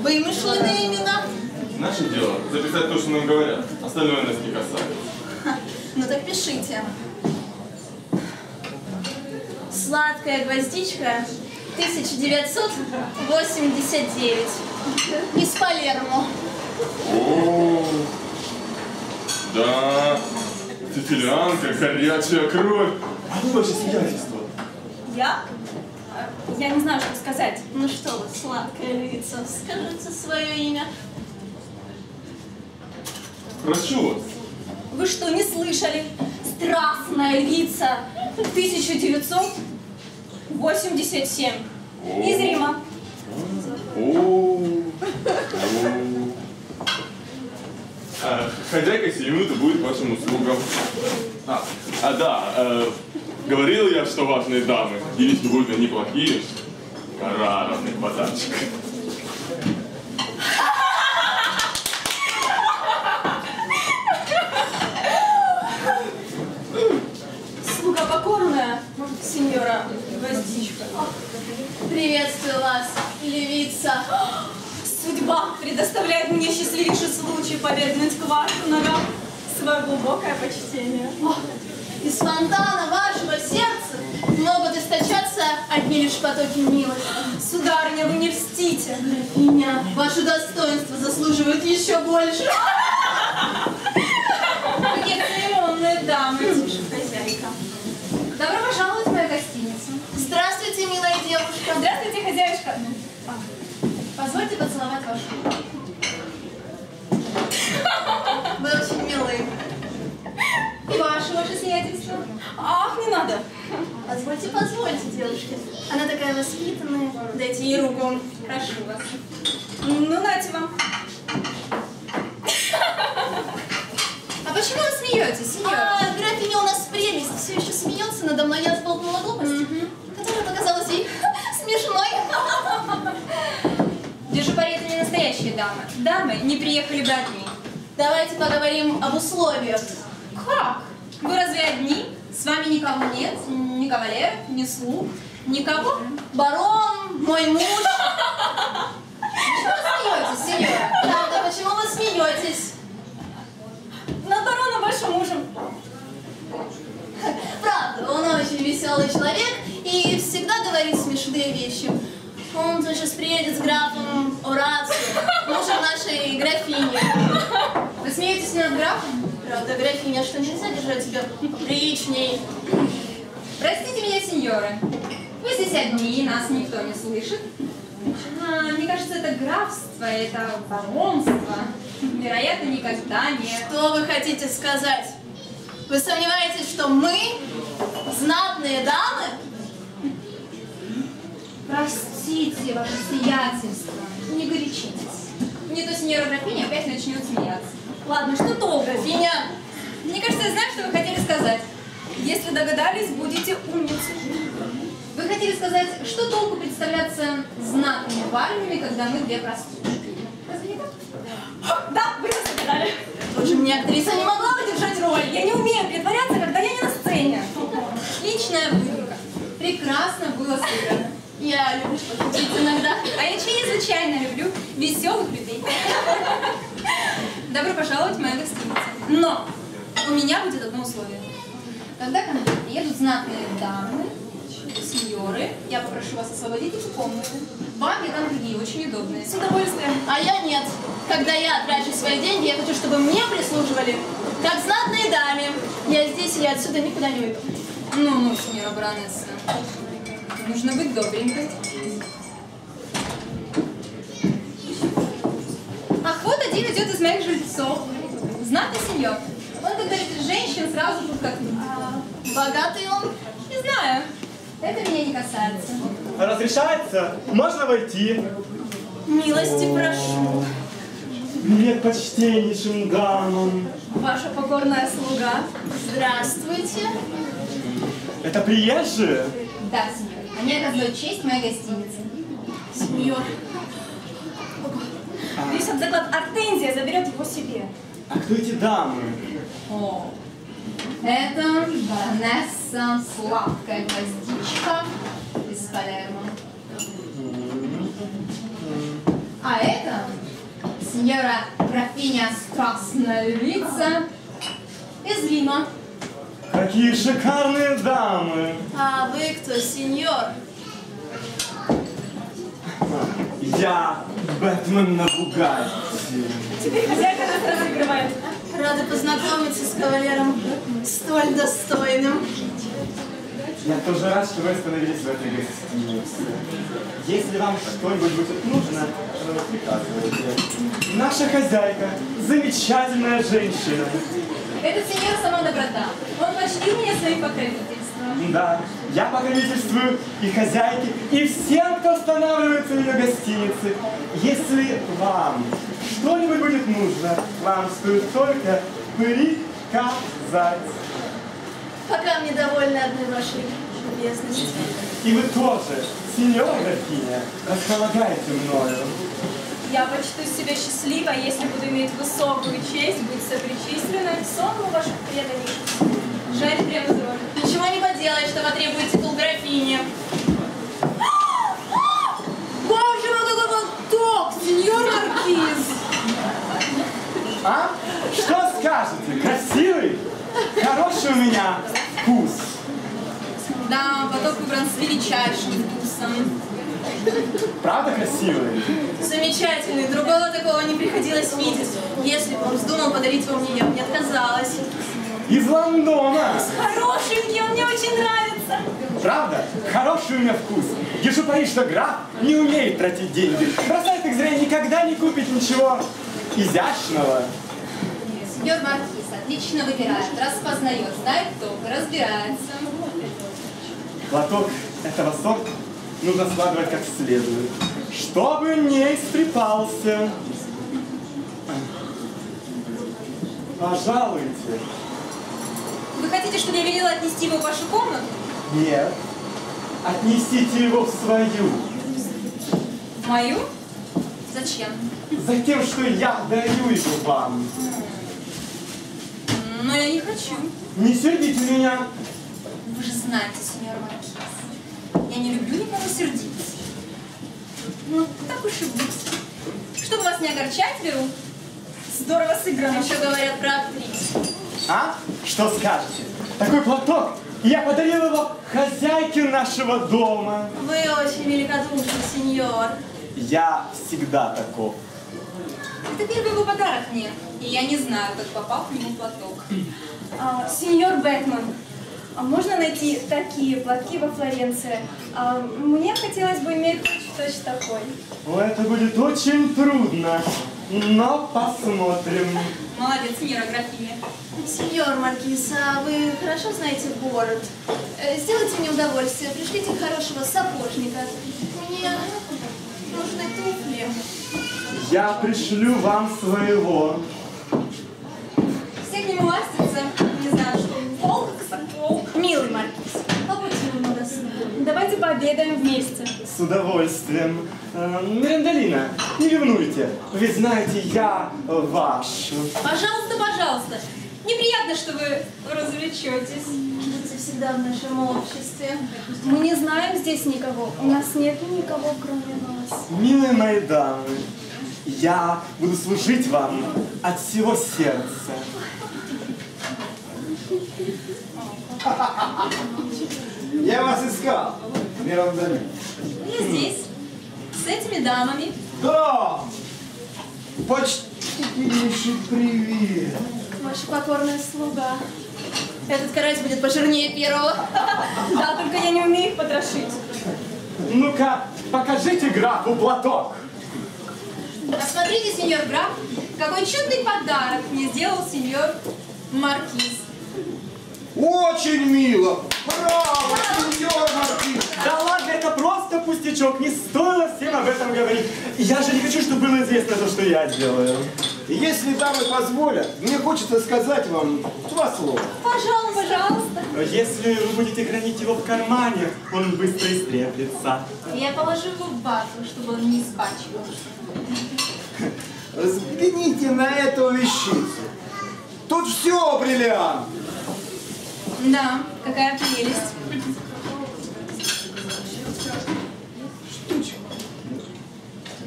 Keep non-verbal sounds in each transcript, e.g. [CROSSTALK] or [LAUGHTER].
Вымышленные имена? Наше дело записать то, что нам говорят. Остальное нас не касается. Ну так пишите. Сладкая гвоздичка 1989 из Палермо. О, да, сицилианка, горячая кровь. А вы ваше сиятельство? Я? Я не знаю, что сказать. Ну что вы, сладкая львица, скажите свое имя. Прошу вас. Вы что, не слышали? Страстная львица 1987. Из Рима. О, о. А, Хозяйка сию минуты будет вашим услугам. А, а да, э, говорил я, что важные дамы, если будут неплохие, разных подарочек. Слуга покорная, сеньора Гвоздичка. Приветствую вас, львица. Судьба предоставляет мне счастливейший случай повергнуть к вашим ногам свое глубокое почтение. Из фонтана вашего сердца могут источаться одни лишь потоки милости. Сударыня, вы не льстите. Меня, ваше достоинство заслуживает еще больше. Какие церемонные дамы, тише, хозяйка. Добро пожаловать в мою гостиницу. Здравствуйте, милая девушка. Здравствуйте, хозяюшка. Позвольте поцеловать вашу руку. Вы очень милые. И ваше, ваше сиятельство. Ах, не надо. Позвольте, позвольте, девушке. Она такая воспитанная. Дайте ей руку. Прошу вас. Ну, нате вам. А почему вы смеетесь, сеньора? А, графиня у нас прелесть. Все еще смеется надо мной. Я сболтнула глупость, которая показалась ей [LAUGHS] смешной. Держу пари, это не настоящие дамы. Дамы не приехали бы одни. Давайте поговорим об условиях. Как? Вы разве одни? С вами никого нет? Ни кавалеров, ни слуг? Никого? Барон, мой муж. Почему вы смеетесь, сеньора? Правда, почему вы смеетесь? Над бароном вашим мужем. Правда, он очень веселый человек и всегда говорит смешные вещи. Он сейчас приедет с графом Орацио, мужем нашей графини. Вы смеетесь над графом? Правда, графиня, что нельзя держать себя приличней. Простите меня, сеньоры. Вы здесь одни, нас никто не слышит. А, мне кажется, это графство, это баронство. Вероятно, никогда не... Что вы хотите сказать? Вы сомневаетесь, что мы, знатные дамы, Простите, ваше сиятельство. Не горячитесь. Не то сеньора графиня опять начнет смеяться. Ладно, что толку? графиня, Мне кажется, я знаю, что вы хотели сказать. Если догадались, будете умницы. Вы хотели сказать, что толку представляться знатными барынями, когда мы две простушки? Да, вы нас догадали. тоже мне актриса не могла бы держать роль. Я не умею притворяться, когда я не на сцене. Отличная выдумка. Прекрасно было сыграно. Я люблю пошутить иногда. А я чрезвычайно люблю веселых людей. Добро пожаловать в мою гостиницу. Но у меня будет одно условие. Когда ко мне приедут знатные дамы, сеньоры, я попрошу вас освободить эти комнаты. Вам я дам другие, очень удобные. С удовольствием. А я нет. Когда я трачу свои деньги, я хочу, чтобы мне прислуживали, как знатной даме. Я здесь, и я отсюда никуда не уйду. Ну-ну, сеньора баронесса. Нужно быть добренькой. Ах, вот один идет из моих жильцов. Знатный сеньор. Видит женщин, сразу тут как А, богатый он? Не знаю. Это меня не касается. Разрешается? Можно войти? Милости прошу. Привет почтеннейшим дамам. Ваша покорная слуга. Здравствуйте. Это приезжие? Да, сеньор. Они оказывают честь моей гостинице. Сеньор. Весь этот заклад Артензия заберет его себе. А кто эти дамы? О, это баронесса сладкая гвоздичка из Палермо. А это сеньора графиня Страстная Лица из Рима. Какие шикарные дамы. А вы кто, сеньор? Я Бэтмен на Бугатти. Теперь хозяйка нас разыгрывает. Рада познакомиться с кавалером столь достойным. Я тоже рад, что вы остановились в этой гостинице. Если вам что-нибудь будет нужно, приказывайте. Наша хозяйка – замечательная женщина. Этот сеньор сама доброта. Он почтил меня своим покровительством. Да, я покровительствую и хозяйке, и всем, кто останавливается в ее гостинице. Если вам что-нибудь будет нужно, вам стоит только приказать. Пока мне довольны одной вашей любезности. И вы тоже, сеньора графиня, располагаете мною. Я почту себя счастливой, если буду иметь высокую честь быть сопричисленной к сонму ваших преданных. Жарь прямо. Ничего не поделаешь, что потребует титул графини. Боже мой, какой поток, сеньор Маркиз! А? Что скажете? Красивый? Хороший у меня вкус. Да, поток выбран с величайшим вкусом. Правда красивый? Замечательный, другого такого не приходилось видеть. Если бы он вздумал подарить вам мне, я бы не отказалась. Из Лондона. Хорошенький, он мне очень нравится. Правда? Хороший у меня вкус. Держу пари, что граф не умеет тратить деньги. Бросает их зря никогда не купит ничего изящного. Сеньор Маркиз отлично выбирает, распознает, знает толк, разбирается. Платок этого сорта нужно складывать как следует, чтобы не истрепался. Пожалуйте. Вы хотите, чтобы я велела отнести его в вашу комнату? Нет. Отнесите его в свою. В мою? Зачем? За тем, что я дарю его вам. Но я не хочу. Не сердите меня. Вы же знаете, Маркиз, я не люблю никого сердиться. Ну, так уж и быть. Чтобы вас не огорчать, беру. Здорово сыграно. Еще говорят про актрис. А? Что скажете? Такой платок. Я подарил его хозяйке нашего дома. Вы очень великодушный, сеньор. Я всегда таков. Это первый его подарок мне. И я не знаю, как попал к нему платок. А, сеньор Бэтмен, можно найти такие платки во Флоренции? А, мне хотелось бы иметь точно такой. О, это будет очень трудно. Но посмотрим. Молодец, сеньора графиня. Сеньор Маркиз, а вы хорошо знаете город? Э, Сделайте мне удовольствие, пришлите хорошего сапожника. Мне нужны туфли. Я пришлю вам своего. Милый Маркиз, ему досугу. Давайте пообедаем вместе. С удовольствием. Э, Мирандалина, не ревнуйте. Ведь знаете, я ваш. Пожалуйста, пожалуйста. Неприятно, что вы развлечетесь. Будьте всегда в нашем обществе. Мы не знаем здесь никого. У нас нет никого, кроме вас. Милые мои дамы, я буду служить вам от всего сердца. Я вас искал, Мирандалин. Я здесь, с этими дамами. Да! Почтительнейший привет. Ваша покорная слуга. Этот карась будет пожирнее первого. Да, только я не умею их потрошить. Ну-ка, покажите графу платок. Посмотрите, сеньор граф, какой чудный подарок мне сделал сеньор Маркиз. Очень мило. Браво, сеньор Маркиз. Да ладно, это просто пустячок, не стоило всем об этом говорить. Я же не хочу, чтобы было известно то, что я делаю. Если дамы позволят, мне хочется сказать вам два слова. Пожалуйста, пожалуйста. Но если вы будете хранить его в кармане, он быстро истреплется. Я положу его в вазу, чтобы он не испачкался. Взгляните на эту вещицу. Тут все бриллиант. Да, какая прелесть.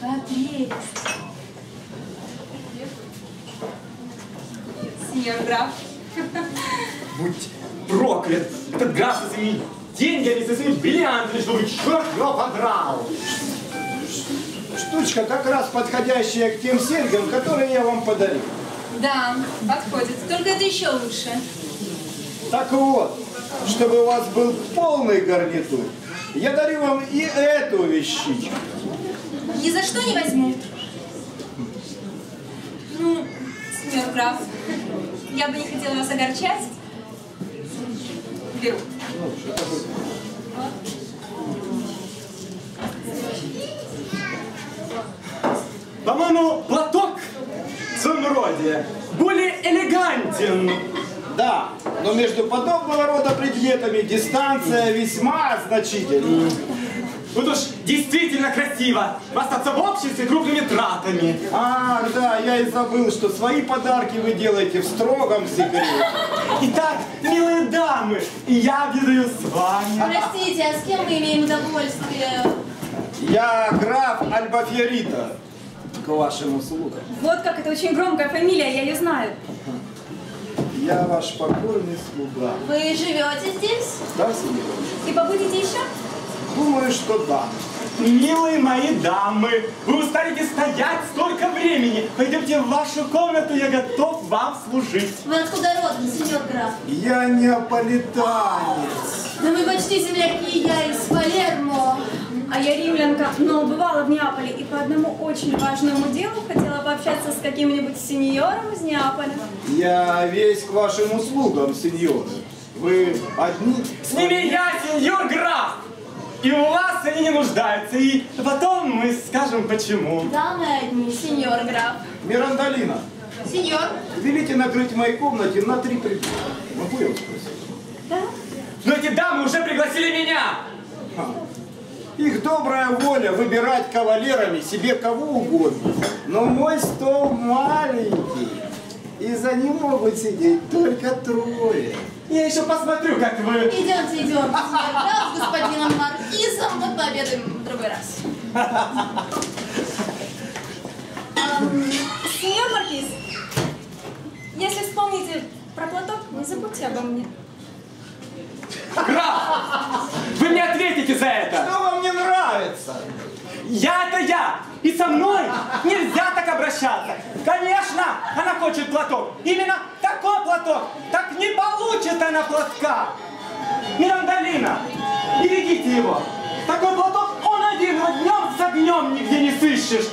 Какая прелесть. сеньор граф. Будь проклят! Этот граф со своими деньгами, со своими бриллиантами, чтобы черт его подрал! Штучка как раз подходящая к тем серьгам, которые я вам подарил. Да, подходит. Только это еще лучше. Так вот, чтобы у вас был полный гарнитур, я дарю вам и эту вещичку. Ни за что не возьму. Ну, сеньор граф, я бы не хотела вас огорчать. Беру. По-моему, платок в своем роде более элегантен. Да, но между подобного рода предметами дистанция весьма значительна. Вот уж действительно красиво остаться в обществе крупными тратами. Ах, да, я и забыл, что свои подарки вы делаете в строгом секрете. Итак, милые дамы, я обедаю с вами. Простите, а с кем мы имеем удовольствие? Я граф Альбафьорита. К вашим услугам. Вот как это очень громкая фамилия, я ее знаю. Я ваш покорный слуга. Вы живете здесь? Да, сеньор? И побудете еще? Думаю, что да. Милые мои дамы, вы устали стоять столько времени. Пойдемте в вашу комнату, я готов вам служить. Вы откуда родом, сеньор граф? Я неаполитанец. Да мы почти земляки, я из Палермо. А я римлянка, но бывала в Неаполе и по одному очень важному делу хотела пообщаться с каким-нибудь сеньором из Неаполя. Я весь к вашим услугам, сеньор. Вы одни? С ними я, сеньор граф. И у вас они не нуждаются. И потом мы скажем почему. Да, мы одни, сеньор граф. Мирандалина, Сеньор? велите накрыть в моей комнате на три предмета. Могу я вас спросить? Да? Но эти дамы уже пригласили меня. Их добрая воля выбирать кавалерами себе кого угодно. Но мой стол маленький, и за ним могут сидеть только трое. Я еще посмотрю, как вы... Идемте, идемте, граф, с господином Маркизом. Мы пообедаем в другой раз. Ам, Сеньор Маркиз, если вспомните про платок, не забудьте обо мне. Граф, вы мне ответите за это. Что вам не нравится? Я это я. И со мной нельзя так обращаться. Конечно, она хочет платок. Именно такой платок. Так не получит она платка. Мирандалина, берегите его. Такой платок он один, но днем с огнем нигде не сыщешь.